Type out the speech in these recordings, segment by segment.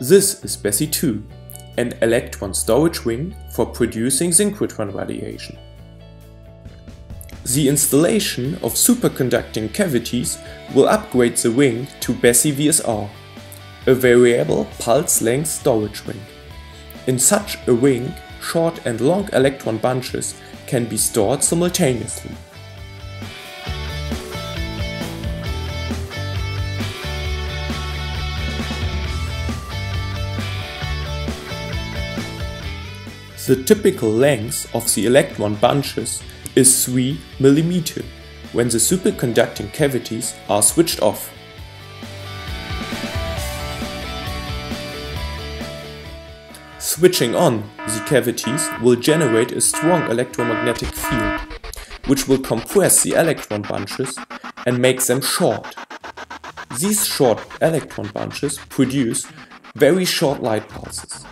This is BESSY 2, an electron storage ring for producing synchrotron radiation. The installation of superconducting cavities will upgrade the ring to BESSY VSR, a variable pulse length storage ring. In such a ring, short and long electron bunches can be stored simultaneously. The typical length of the electron bunches is 3 mm when the superconducting cavities are switched off. Switching on the cavities will generate a strong electromagnetic field, which will compress the electron bunches and make them short. These short electron bunches produce very short light pulses.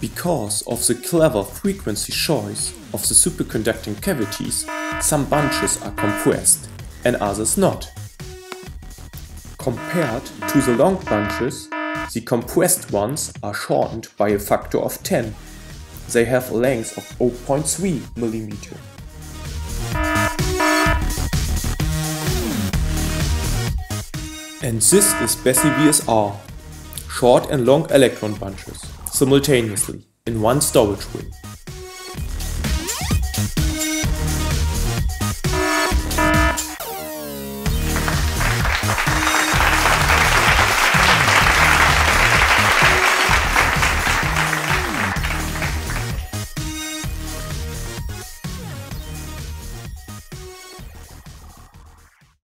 Because of the clever frequency choice of the superconducting cavities, some bunches are compressed and others not. Compared to the long bunches, the compressed ones are shortened by a factor of 10. They have a length of 0.3 mm. And this is BESSY VSR, short and long electron bunches simultaneously in one storage ring.